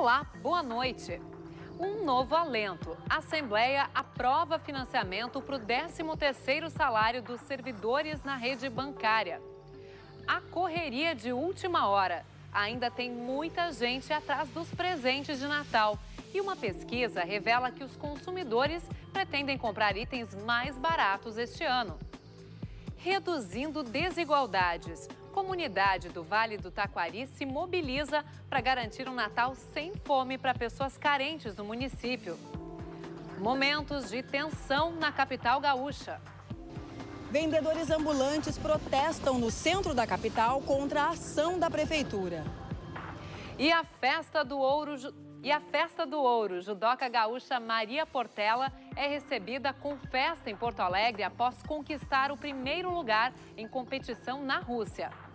Olá, boa noite. Um novo alento. A Assembleia aprova financiamento para o 13º salário dos servidores na rede bancária. A correria de última hora. Ainda tem muita gente atrás dos presentes de Natal. E uma pesquisa revela que os consumidores pretendem comprar itens mais baratos este ano. Reduzindo desigualdades. Comunidade do Vale do Taquari se mobiliza para garantir um Natal sem fome para pessoas carentes no município. Momentos de tensão na capital gaúcha. Vendedores ambulantes protestam no centro da capital contra a ação da prefeitura. E a festa do ouro e a festa do ouro, judoca gaúcha Maria Portela é recebida com festa em Porto Alegre após conquistar o primeiro lugar em competição na Rússia.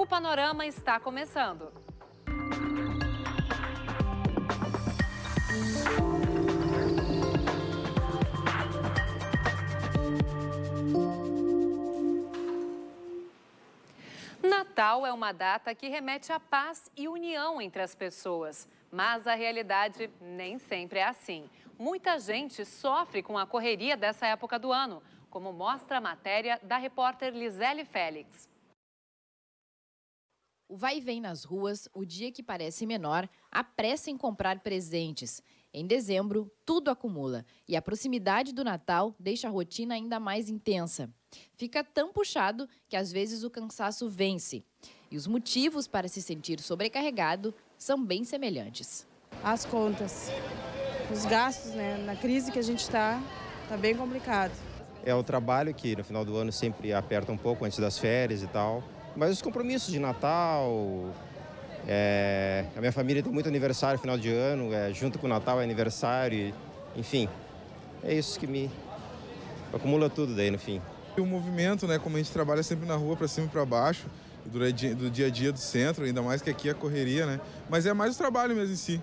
O panorama está começando. Natal é uma data que remete à paz e união entre as pessoas. Mas a realidade nem sempre é assim. Muita gente sofre com a correria dessa época do ano, como mostra a matéria da repórter Lisele Félix. O vai e vem nas ruas, o dia que parece menor, a pressa em comprar presentes. Em dezembro, tudo acumula e a proximidade do Natal deixa a rotina ainda mais intensa. Fica tão puxado que às vezes o cansaço vence. E os motivos para se sentir sobrecarregado são bem semelhantes. As contas, os gastos, né? Na crise que a gente está, está bem complicado. É o trabalho que no final do ano sempre aperta um pouco antes das férias e tal. Mas os compromissos de Natal, é... a minha família tem muito aniversário final de ano, é... junto com o Natal é aniversário, enfim, é isso que me acumula tudo daí no fim. O movimento, né, como a gente trabalha sempre na rua para cima e para baixo, do dia a dia do centro, ainda mais que aqui é correria, né? Mas é mais o trabalho mesmo em si.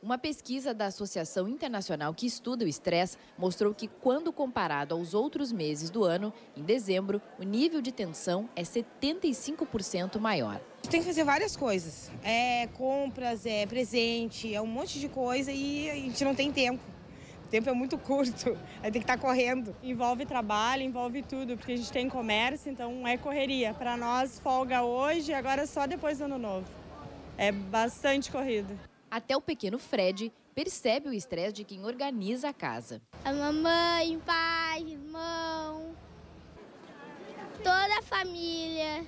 Uma pesquisa da Associação Internacional que estuda o estresse mostrou que, quando comparado aos outros meses do ano, em dezembro, o nível de tensão é 75% maior. Tem que fazer várias coisas: é compras, é presente, é um monte de coisa e a gente não tem tempo. O tempo é muito curto, aí tem que estar correndo. Envolve trabalho, envolve tudo, porque a gente tem comércio, então é correria. Para nós, folga hoje, agora só depois do ano novo. É bastante corrida. Até o pequeno Fred percebe o estresse de quem organiza a casa. A mamãe, pai, irmão, toda a família.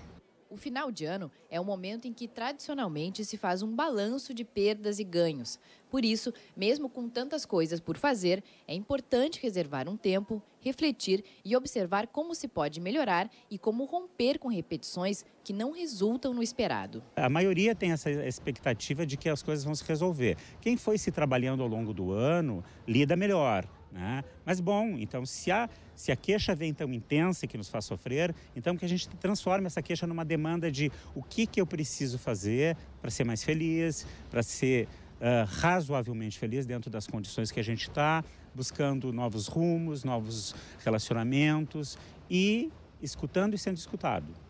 O final de ano é o momento em que tradicionalmente se faz um balanço de perdas e ganhos. Por isso, mesmo com tantas coisas por fazer, é importante reservar um tempo, refletir e observar como se pode melhorar e como romper com repetições que não resultam no esperado. A maioria tem essa expectativa de que as coisas vão se resolver. Quem foi se trabalhando ao longo do ano lida melhor. Né? Mas bom, então se a, se a queixa vem tão intensa que nos faz sofrer, então que a gente transforme essa queixa numa demanda de o que, que eu preciso fazer para ser mais feliz, para ser uh, razoavelmente feliz dentro das condições que a gente está, buscando novos rumos, novos relacionamentos e escutando e sendo escutado.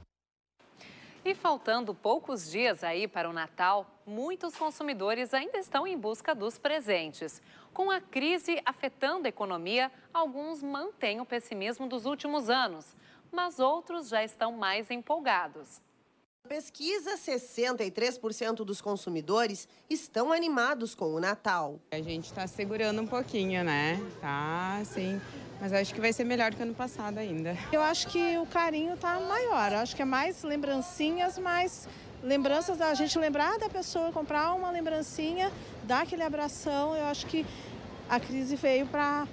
E faltando poucos dias aí para o Natal, muitos consumidores ainda estão em busca dos presentes. Com a crise afetando a economia, alguns mantêm o pessimismo dos últimos anos, mas outros já estão mais empolgados. Pesquisa, 63% dos consumidores estão animados com o Natal. A gente está segurando um pouquinho, né? Tá, sim. Mas acho que vai ser melhor que ano passado ainda. Eu acho que o carinho tá maior. Eu acho que é mais lembrancinhas, mais lembranças da gente lembrar da pessoa, comprar uma lembrancinha, dar aquele abração. Eu acho que a crise veio para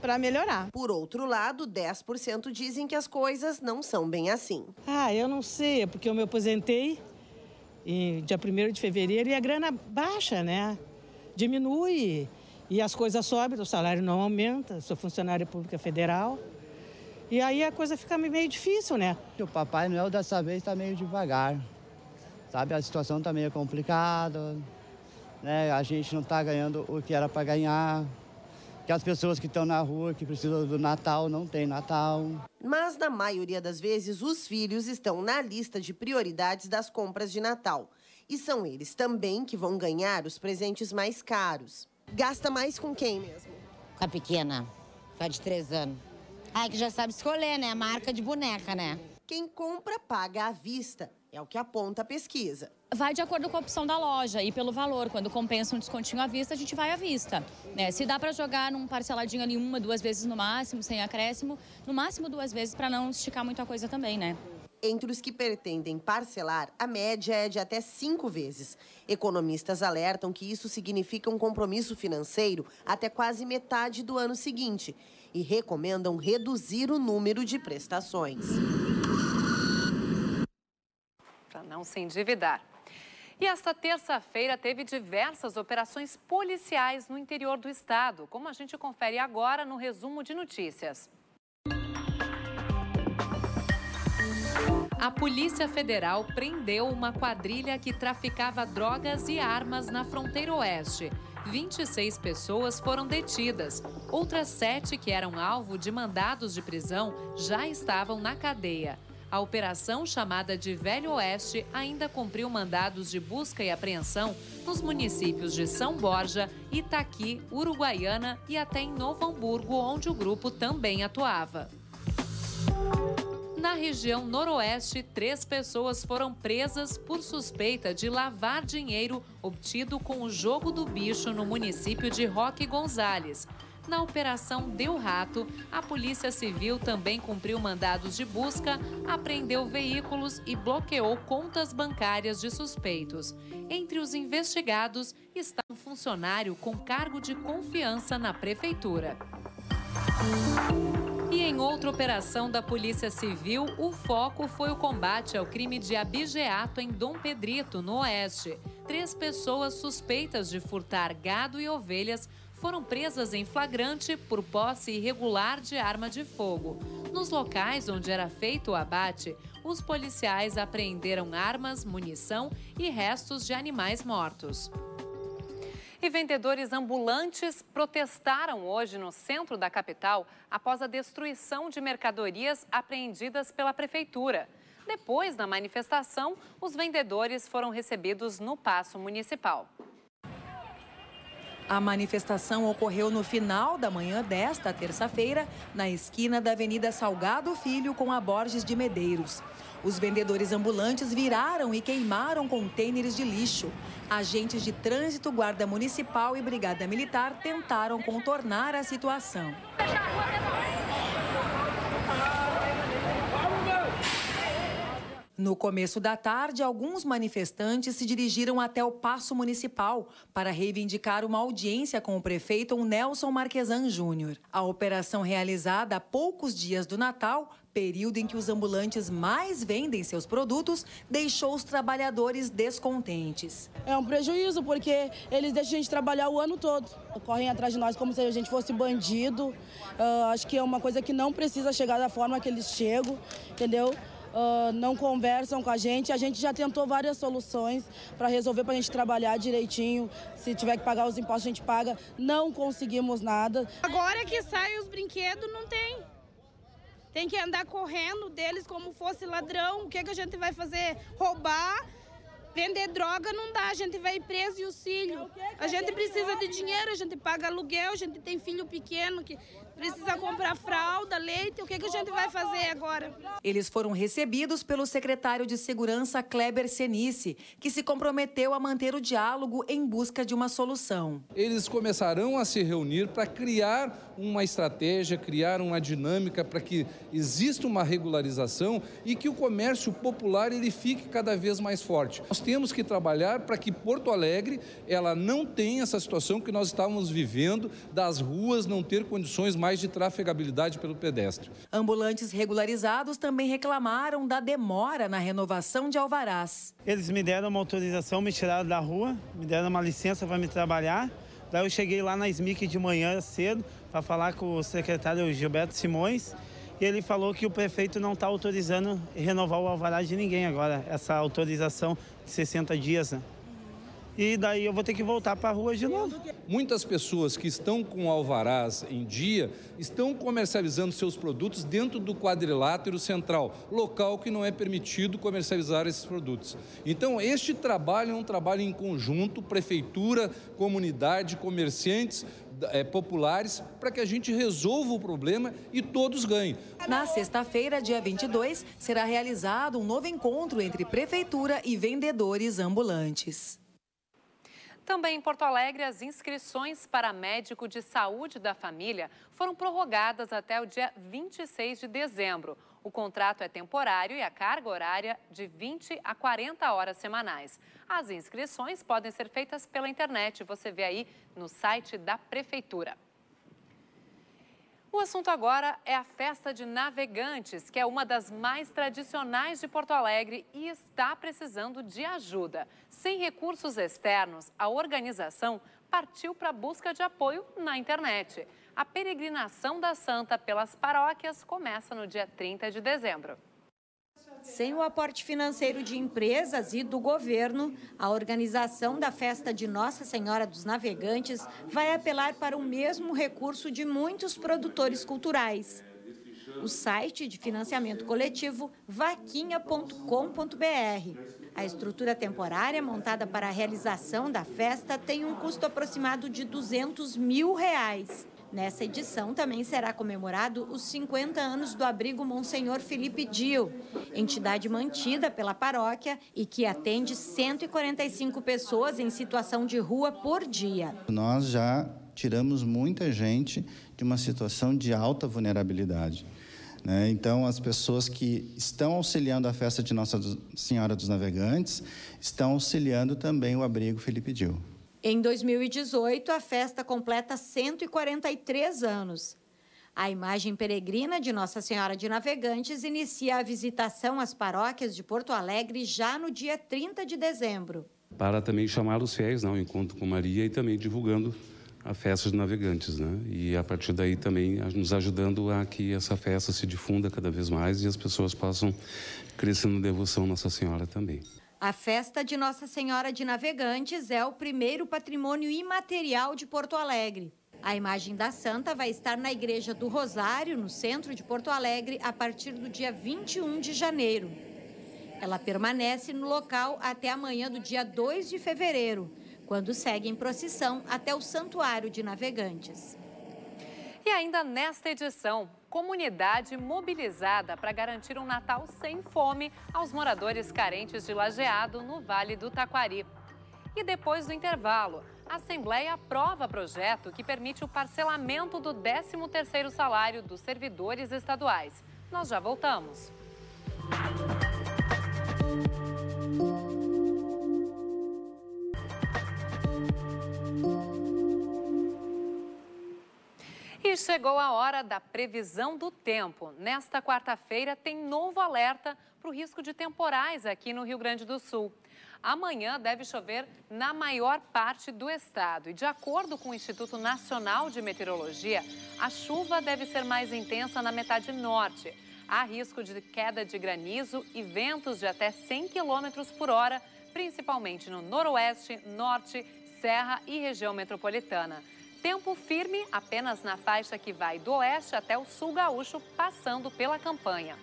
para melhorar. Por outro lado, 10% dizem que as coisas não são bem assim. Ah, eu não sei, é porque eu me aposentei em dia 1 de fevereiro e a grana baixa, né? Diminui e as coisas sobem, o salário não aumenta, sou funcionária pública federal. E aí a coisa fica meio difícil, né? O Papai Noel dessa vez está meio devagar, sabe? A situação está meio complicada, né? A gente não está ganhando o que era para ganhar que as pessoas que estão na rua, que precisam do Natal, não tem Natal. Mas, na maioria das vezes, os filhos estão na lista de prioridades das compras de Natal. E são eles também que vão ganhar os presentes mais caros. Gasta mais com quem mesmo? Com a pequena, a de três anos. Ai, que já sabe escolher, né? A marca de boneca, né? Quem compra paga à vista, é o que aponta a pesquisa. Vai de acordo com a opção da loja e pelo valor. Quando compensa um descontinho à vista, a gente vai à vista. Né? Se dá para jogar num parceladinho ali uma, duas vezes no máximo, sem acréscimo, no máximo duas vezes para não esticar muito a coisa também, né? Entre os que pretendem parcelar, a média é de até cinco vezes. Economistas alertam que isso significa um compromisso financeiro até quase metade do ano seguinte e recomendam reduzir o número de prestações. Para não se endividar. E esta terça-feira teve diversas operações policiais no interior do estado, como a gente confere agora no resumo de notícias. A Polícia Federal prendeu uma quadrilha que traficava drogas e armas na fronteira oeste. 26 pessoas foram detidas. Outras sete que eram alvo de mandados de prisão já estavam na cadeia. A operação, chamada de Velho Oeste, ainda cumpriu mandados de busca e apreensão nos municípios de São Borja, Itaqui, Uruguaiana e até em Novo Hamburgo, onde o grupo também atuava. Na região noroeste, três pessoas foram presas por suspeita de lavar dinheiro obtido com o jogo do bicho no município de Roque Gonzales. Na Operação Deu Rato, a Polícia Civil também cumpriu mandados de busca, apreendeu veículos e bloqueou contas bancárias de suspeitos. Entre os investigados está um funcionário com cargo de confiança na Prefeitura. E em outra operação da Polícia Civil, o foco foi o combate ao crime de abigeato em Dom Pedrito, no Oeste. Três pessoas suspeitas de furtar gado e ovelhas foram presas em flagrante por posse irregular de arma de fogo. Nos locais onde era feito o abate, os policiais apreenderam armas, munição e restos de animais mortos. E vendedores ambulantes protestaram hoje no centro da capital após a destruição de mercadorias apreendidas pela prefeitura. Depois da manifestação, os vendedores foram recebidos no Paço Municipal. A manifestação ocorreu no final da manhã desta terça-feira, na esquina da Avenida Salgado Filho com a Borges de Medeiros. Os vendedores ambulantes viraram e queimaram contêineres de lixo. Agentes de trânsito, guarda municipal e brigada militar tentaram contornar a situação. No começo da tarde, alguns manifestantes se dirigiram até o Paço Municipal para reivindicar uma audiência com o prefeito Nelson Marquesan Júnior. A operação realizada a poucos dias do Natal, período em que os ambulantes mais vendem seus produtos, deixou os trabalhadores descontentes. É um prejuízo porque eles deixam a gente trabalhar o ano todo. Correm atrás de nós como se a gente fosse bandido. Uh, acho que é uma coisa que não precisa chegar da forma que eles chegam, entendeu? Uh, não conversam com a gente. A gente já tentou várias soluções para resolver, para a gente trabalhar direitinho. Se tiver que pagar os impostos, a gente paga. Não conseguimos nada. Agora que saem os brinquedos, não tem. Tem que andar correndo deles como fosse ladrão. O que, é que a gente vai fazer? Roubar? Vender droga não dá, a gente vai preso e o filho. A gente precisa de dinheiro, a gente paga aluguel, a gente tem filho pequeno que precisa comprar fralda, leite, o que, que a gente vai fazer agora? Eles foram recebidos pelo secretário de Segurança Kleber Senice, que se comprometeu a manter o diálogo em busca de uma solução. Eles começarão a se reunir para criar uma estratégia, criar uma dinâmica para que exista uma regularização e que o comércio popular ele fique cada vez mais forte. Nós temos que trabalhar para que Porto Alegre ela não tenha essa situação que nós estávamos vivendo das ruas não ter condições mais mais de trafegabilidade pelo pedestre. Ambulantes regularizados também reclamaram da demora na renovação de alvarás. Eles me deram uma autorização, me tiraram da rua, me deram uma licença para me trabalhar. Daí eu cheguei lá na SMIC de manhã cedo para falar com o secretário Gilberto Simões e ele falou que o prefeito não está autorizando renovar o alvará de ninguém agora, essa autorização de 60 dias. Né? E daí eu vou ter que voltar para a rua de novo. Muitas pessoas que estão com alvarás em dia estão comercializando seus produtos dentro do quadrilátero central, local que não é permitido comercializar esses produtos. Então, este trabalho é um trabalho em conjunto, prefeitura, comunidade, comerciantes, é, populares para que a gente resolva o problema e todos ganhem. Na sexta-feira, dia 22, será realizado um novo encontro entre prefeitura e vendedores ambulantes. Também em Porto Alegre, as inscrições para médico de saúde da família foram prorrogadas até o dia 26 de dezembro. O contrato é temporário e a carga horária de 20 a 40 horas semanais. As inscrições podem ser feitas pela internet, você vê aí no site da Prefeitura. O assunto agora é a festa de navegantes, que é uma das mais tradicionais de Porto Alegre e está precisando de ajuda. Sem recursos externos, a organização partiu para a busca de apoio na internet. A peregrinação da Santa pelas paróquias começa no dia 30 de dezembro. Sem o aporte financeiro de empresas e do governo, a organização da festa de Nossa Senhora dos Navegantes vai apelar para o mesmo recurso de muitos produtores culturais. O site de financiamento coletivo vaquinha.com.br. A estrutura temporária montada para a realização da festa tem um custo aproximado de 200 mil reais. Nessa edição também será comemorado os 50 anos do abrigo Monsenhor Felipe Dio, entidade mantida pela paróquia e que atende 145 pessoas em situação de rua por dia. Nós já tiramos muita gente de uma situação de alta vulnerabilidade. Né? Então, as pessoas que estão auxiliando a festa de Nossa Senhora dos Navegantes estão auxiliando também o abrigo Felipe Dio. Em 2018, a festa completa 143 anos. A imagem peregrina de Nossa Senhora de Navegantes inicia a visitação às paróquias de Porto Alegre já no dia 30 de dezembro. Para também chamar os fiéis ao encontro com Maria e também divulgando a festa de navegantes, né? E a partir daí também nos ajudando a que essa festa se difunda cada vez mais e as pessoas possam crescer na devoção Nossa Senhora também. A festa de Nossa Senhora de Navegantes é o primeiro patrimônio imaterial de Porto Alegre. A imagem da santa vai estar na Igreja do Rosário, no centro de Porto Alegre, a partir do dia 21 de janeiro. Ela permanece no local até amanhã do dia 2 de fevereiro, quando segue em procissão até o Santuário de Navegantes. E ainda nesta edição, comunidade mobilizada para garantir um Natal sem fome aos moradores carentes de Lajeado, no Vale do Taquari. E depois do intervalo, a Assembleia aprova projeto que permite o parcelamento do 13º salário dos servidores estaduais. Nós já voltamos. E chegou a hora da previsão do tempo. Nesta quarta-feira tem novo alerta para o risco de temporais aqui no Rio Grande do Sul. Amanhã deve chover na maior parte do estado. E de acordo com o Instituto Nacional de Meteorologia, a chuva deve ser mais intensa na metade norte. Há risco de queda de granizo e ventos de até 100 km por hora, principalmente no noroeste, norte, serra e região metropolitana. Tempo firme apenas na faixa que vai do oeste até o sul gaúcho, passando pela campanha.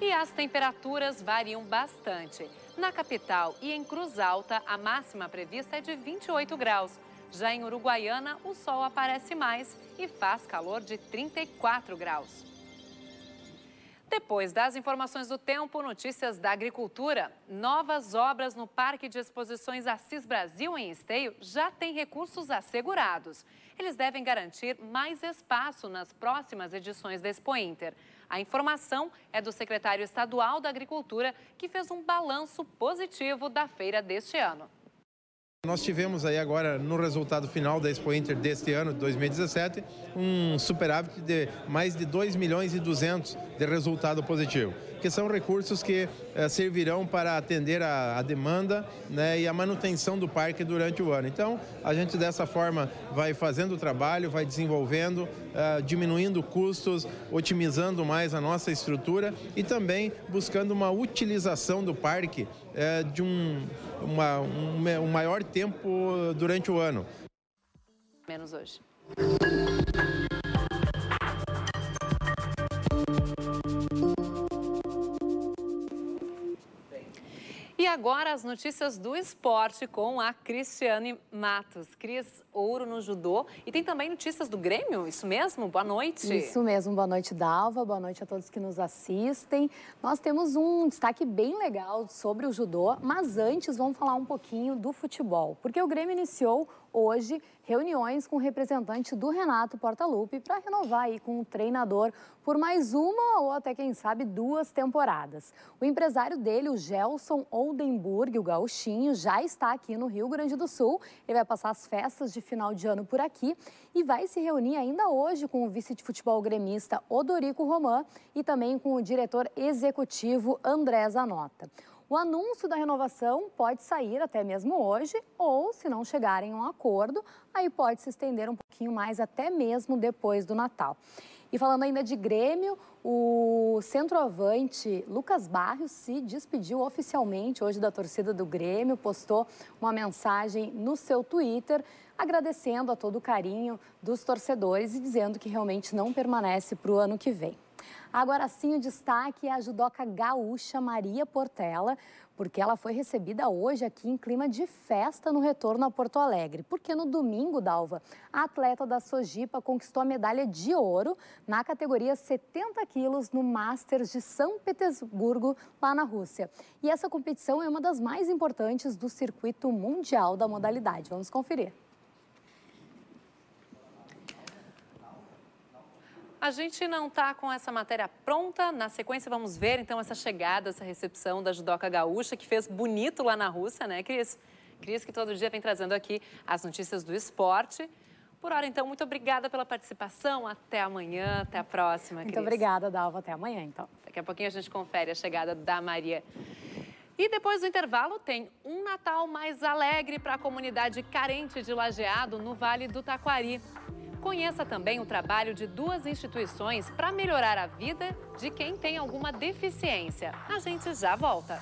E as temperaturas variam bastante. Na capital e em Cruz Alta, a máxima prevista é de 28 graus. Já em Uruguaiana, o sol aparece mais e faz calor de 34 graus. Depois das informações do tempo, notícias da agricultura. Novas obras no Parque de Exposições Assis Brasil, em Esteio, já têm recursos assegurados. Eles devem garantir mais espaço nas próximas edições da Expo Inter. A informação é do secretário estadual da Agricultura, que fez um balanço positivo da feira deste ano. Nós tivemos aí agora no resultado final da Expo Inter deste ano, de 2017, um superávit de mais de 2 milhões e 200 de resultado positivo. Que são recursos que eh, servirão para atender a, a demanda né, e a manutenção do parque durante o ano. Então, a gente dessa forma vai fazendo o trabalho, vai desenvolvendo, eh, diminuindo custos, otimizando mais a nossa estrutura e também buscando uma utilização do parque eh, de um, uma, um, um maior tempo durante o ano. Menos hoje. E agora as notícias do esporte com a Cristiane Matos. Cris, ouro no judô. E tem também notícias do Grêmio, isso mesmo? Boa noite. Isso mesmo, boa noite, Dalva. Boa noite a todos que nos assistem. Nós temos um destaque bem legal sobre o judô, mas antes vamos falar um pouquinho do futebol. Porque o Grêmio iniciou hoje reuniões com representantes do Renato Portaluppi para renovar aí com o treinador por mais uma ou até quem sabe duas temporadas. O empresário dele, o Gelson Oldenburg, o gauchinho, já está aqui no Rio Grande do Sul. Ele vai passar as festas de final de ano por aqui e vai se reunir ainda hoje com o vice de futebol gremista Odorico Roman e também com o diretor executivo André Zanota. O anúncio da renovação pode sair até mesmo hoje, ou, se não chegarem a um acordo, aí pode se estender um pouquinho mais até mesmo depois do Natal. E falando ainda de Grêmio, o centroavante Lucas Barrios se despediu oficialmente hoje da torcida do Grêmio, postou uma mensagem no seu Twitter agradecendo a todo o carinho dos torcedores e dizendo que realmente não permanece para o ano que vem. Agora sim, o destaque é a judoca gaúcha Maria Portela, porque ela foi recebida hoje aqui em clima de festa no retorno a Porto Alegre. Porque no domingo, Dalva, a atleta da Sojipa conquistou a medalha de ouro na categoria 70 quilos no Masters de São Petersburgo, lá na Rússia. E essa competição é uma das mais importantes do circuito mundial da modalidade. Vamos conferir. A gente não está com essa matéria pronta. Na sequência, vamos ver então essa chegada, essa recepção da judoca gaúcha, que fez bonito lá na Rússia, né, Cris? Cris, que todo dia vem trazendo aqui as notícias do esporte. Por hora, então, muito obrigada pela participação. Até amanhã, até a próxima, Cris. Muito obrigada, Dalva. Até amanhã, então. Daqui a pouquinho a gente confere a chegada da Maria. E depois do intervalo, tem um Natal mais alegre para a comunidade carente de Lajeado, no Vale do Taquari. Conheça também o trabalho de duas instituições para melhorar a vida de quem tem alguma deficiência. A gente já volta.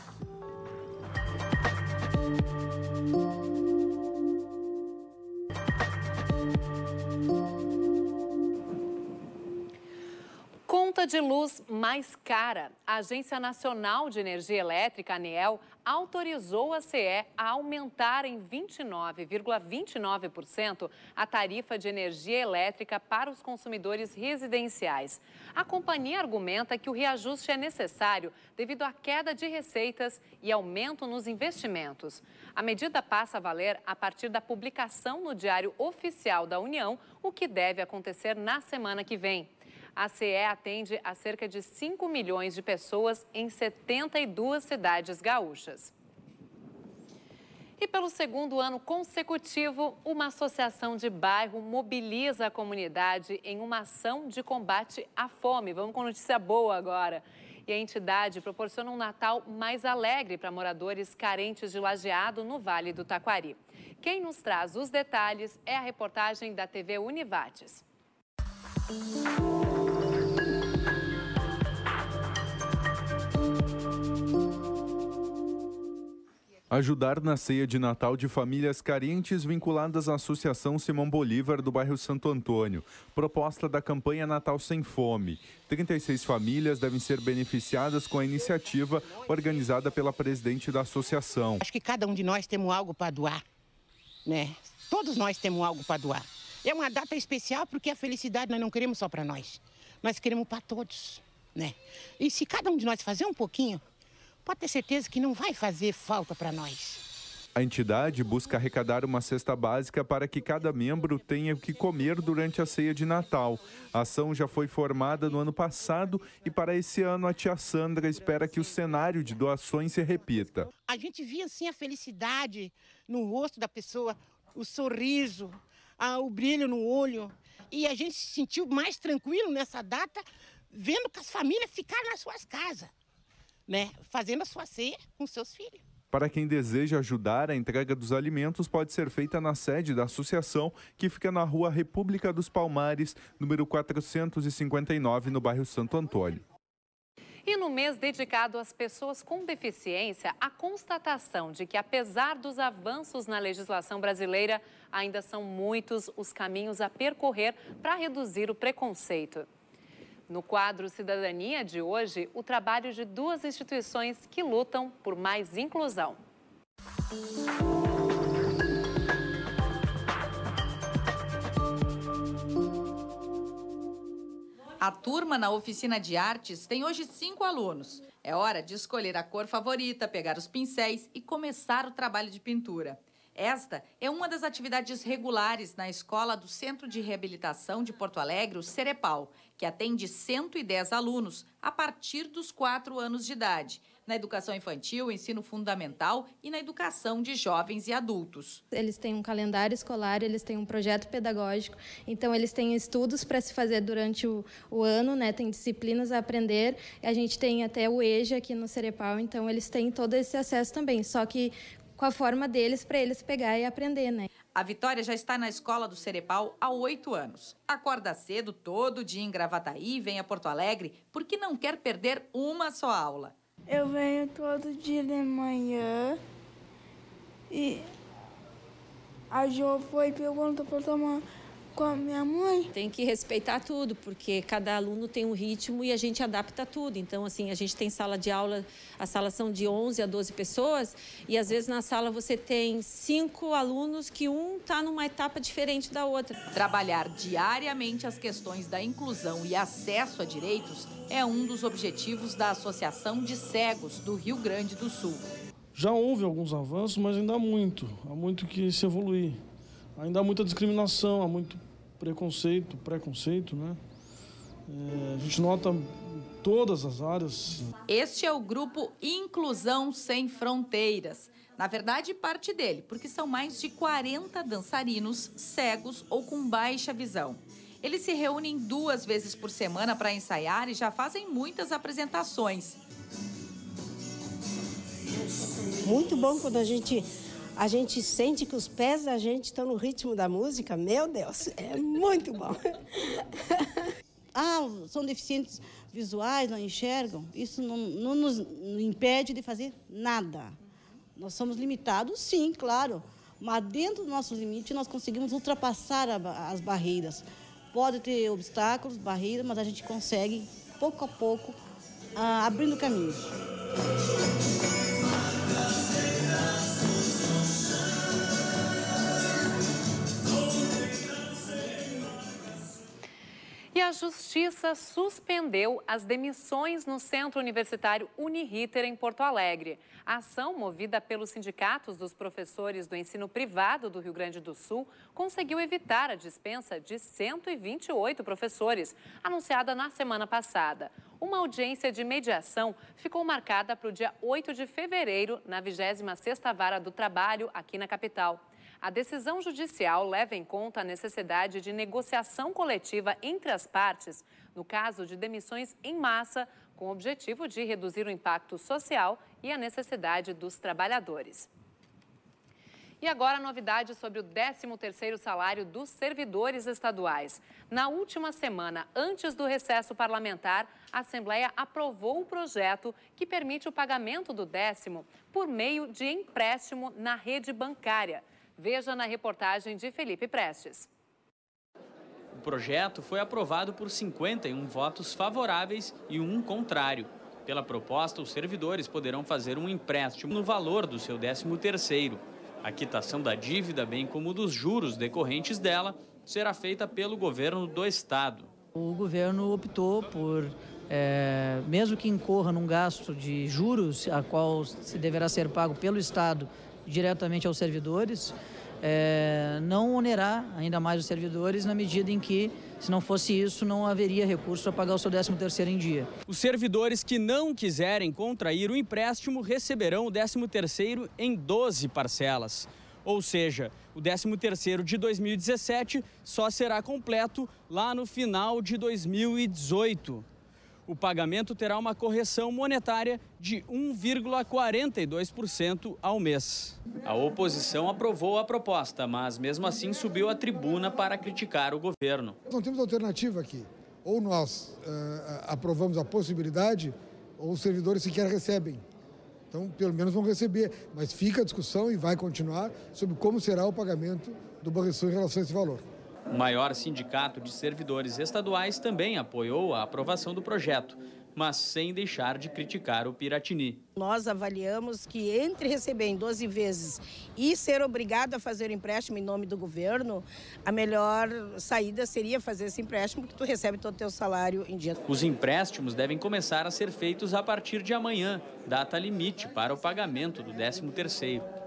Conta de luz mais cara. A Agência Nacional de Energia Elétrica, ANEEL, autorizou a CE a aumentar em 29,29% a tarifa de energia elétrica para os consumidores residenciais. A companhia argumenta que o reajuste é necessário devido à queda de receitas e aumento nos investimentos. A medida passa a valer a partir da publicação no Diário Oficial da União, o que deve acontecer na semana que vem. A CE atende a cerca de 5 milhões de pessoas em 72 cidades gaúchas. E pelo segundo ano consecutivo, uma associação de bairro mobiliza a comunidade em uma ação de combate à fome. Vamos com notícia boa agora. E a entidade proporciona um Natal mais alegre para moradores carentes de lajeado no Vale do Taquari. Quem nos traz os detalhes é a reportagem da TV Univates. Ajudar na ceia de Natal de famílias carentes vinculadas à Associação Simão Bolívar do bairro Santo Antônio. Proposta da campanha Natal Sem Fome. 36 famílias devem ser beneficiadas com a iniciativa organizada pela presidente da associação. Acho que cada um de nós temos algo para doar, né? Todos nós temos algo para doar. É uma data especial porque a felicidade nós não queremos só para nós. Nós queremos para todos, né? E se cada um de nós fazer um pouquinho, pode ter certeza que não vai fazer falta para nós. A entidade busca arrecadar uma cesta básica para que cada membro tenha o que comer durante a ceia de Natal. A ação já foi formada no ano passado e para esse ano a tia Sandra espera que o cenário de doações se repita. A gente via assim a felicidade no rosto da pessoa, o sorriso, o brilho no olho. E a gente se sentiu mais tranquilo nessa data, vendo que as famílias ficaram nas suas casas. Né, fazendo a sua ceia com seus filhos. Para quem deseja ajudar, a entrega dos alimentos pode ser feita na sede da associação, que fica na rua República dos Palmares, número 459, no bairro Santo Antônio. E no mês dedicado às pessoas com deficiência, a constatação de que, apesar dos avanços na legislação brasileira, ainda são muitos os caminhos a percorrer para reduzir o preconceito. No quadro Cidadania de hoje, o trabalho de duas instituições que lutam por mais inclusão. A turma na oficina de artes tem hoje cinco alunos. É hora de escolher a cor favorita, pegar os pincéis e começar o trabalho de pintura. Esta é uma das atividades regulares na escola do Centro de Reabilitação de Porto Alegre, o Cerepal, que atende 110 alunos a partir dos 4 anos de idade na educação infantil, ensino fundamental e na educação de jovens e adultos. Eles têm um calendário escolar, eles têm um projeto pedagógico, então eles têm estudos para se fazer durante o, o, ano, né? tem disciplinas a aprender. A gente tem até o EJA aqui no Cerepal, então eles têm todo esse acesso também, só que com a forma deles para eles pegar e aprender, né? A Vitória já está na escola do Cerepal há oito anos. Acorda cedo todo dia em Gravataí e vem a Porto Alegre porque não quer perder uma só aula. Eu venho todo dia de manhã e a Jo foi pergunta para tomar com a minha mãe. Tem que respeitar tudo, porque cada aluno tem um ritmo e a gente adapta tudo. Então, assim, a gente tem sala de aula, as salas são de 11 a 12 pessoas, e às vezes na sala você tem cinco alunos que um está numa etapa diferente da outra. Trabalhar diariamente as questões da inclusão e acesso a direitos é um dos objetivos da Associação de Cegos do Rio Grande do Sul. Já houve alguns avanços, mas ainda há muito, há muito que se evoluir. Ainda há muita discriminação, há muito preconceito, preconceito, né? É, a gente nota todas as áreas. Este é o grupo Inclusão Sem Fronteiras. Na verdade, parte dele, porque são mais de 40 dançarinos cegos ou com baixa visão. Eles se reúnem duas vezes por semana para ensaiar e já fazem muitas apresentações. Muito bom quando a gente a gente sente que os pés da gente estão no ritmo da música. Meu Deus, é muito bom. ah, são deficientes visuais, não enxergam. Isso não, não nos impede de fazer nada. Nós somos limitados, sim, claro. Mas dentro do nosso limite, nós conseguimos ultrapassar a, as barreiras. Pode ter obstáculos, barreiras, mas a gente consegue, pouco a pouco, ah, abrindo caminhos. E a Justiça suspendeu as demissões no Centro Universitário Uniriter, em Porto Alegre. A ação, movida pelos sindicatos dos professores do ensino privado do Rio Grande do Sul, conseguiu evitar a dispensa de 128 professores, anunciada na semana passada. Uma audiência de mediação ficou marcada para o dia 8 de fevereiro, na 26ª Vara do Trabalho, aqui na capital. A decisão judicial leva em conta a necessidade de negociação coletiva entre as partes, no caso de demissões em massa, com o objetivo de reduzir o impacto social e a necessidade dos trabalhadores. E agora a novidade sobre o 13º salário dos servidores estaduais. Na última semana, antes do recesso parlamentar, a Assembleia aprovou o projeto que permite o pagamento do décimo por meio de empréstimo na rede bancária. Veja na reportagem de Felipe Prestes. O projeto foi aprovado por 51 votos favoráveis e um contrário. Pela proposta, os servidores poderão fazer um empréstimo no valor do seu 13º. A quitação da dívida, bem como dos juros decorrentes dela, será feita pelo governo do estado. O governo optou por, é, mesmo que incorra num gasto de juros, a qual se deverá ser pago pelo estado diretamente aos servidores, é, não onerar ainda mais os servidores na medida em que, se não fosse isso, não haveria recurso para pagar o seu 13º em dia. Os servidores que não quiserem contrair o empréstimo receberão o 13º em 12 parcelas. Ou seja, o 13º de 2017 só será completo lá no final de 2018. O pagamento terá uma correção monetária de 1,42% ao mês. A oposição aprovou a proposta, mas mesmo assim subiu à tribuna para criticar o governo. Não temos alternativa aqui. Ou nós uh, aprovamos a possibilidade, ou os servidores sequer recebem. Então, pelo menos vão receber. Mas fica a discussão e vai continuar sobre como será o pagamento do Banrisul em relação a esse valor. O maior sindicato de servidores estaduais também apoiou a aprovação do projeto, mas sem deixar de criticar o Piratini. Nós avaliamos que entre receber em 12 vezes e ser obrigado a fazer o empréstimo em nome do governo, a melhor saída seria fazer esse empréstimo que tu recebe todo o teu salário em dia. Os empréstimos devem começar a ser feitos a partir de amanhã, data limite para o pagamento do 13º.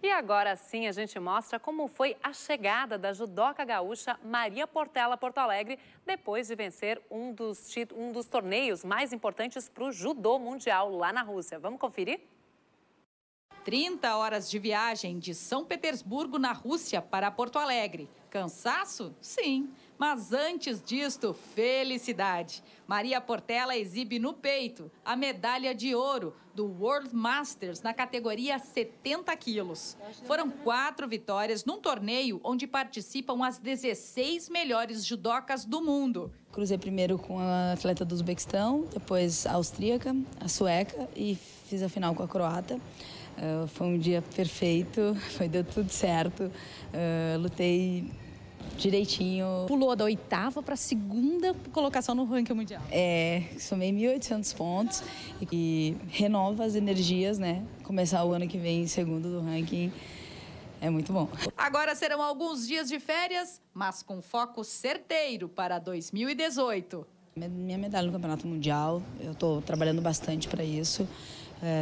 E agora sim a gente mostra como foi a chegada da judoca gaúcha Maria Portela Porto Alegre depois de vencer um dos, um dos torneios mais importantes para o judô mundial lá na Rússia. Vamos conferir? 30 horas de viagem de São Petersburgo, na Rússia, para Porto Alegre. Cansaço? Sim. Mas antes disto, felicidade. Maria Portela exibe no peito a medalha de ouro do World Masters na categoria 70 quilos. Foram quatro vitórias num torneio onde participam as 16 melhores judocas do mundo. Cruzei primeiro com a atleta do Uzbequistão, depois a austríaca, a sueca e fiz a final com a croata. Uh, foi um dia perfeito, foi deu tudo certo. Uh, lutei direitinho. Pulou da oitava para a segunda colocação no ranking mundial. É, somei 1.800 pontos e renova as energias, né? Começar o ano que vem em segundo do ranking é muito bom. Agora serão alguns dias de férias, mas com foco certeiro para 2018. Minha medalha no Campeonato Mundial, eu estou trabalhando bastante para isso.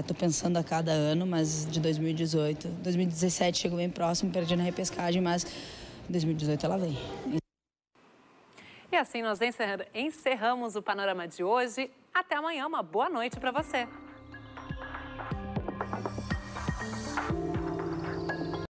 Estou é, pensando a cada ano, mas de 2018. 2017 chegou bem próximo, perdi na repescagem, mas 2018 ela vem. E assim nós encerramos o panorama de hoje. Até amanhã, uma boa noite para você.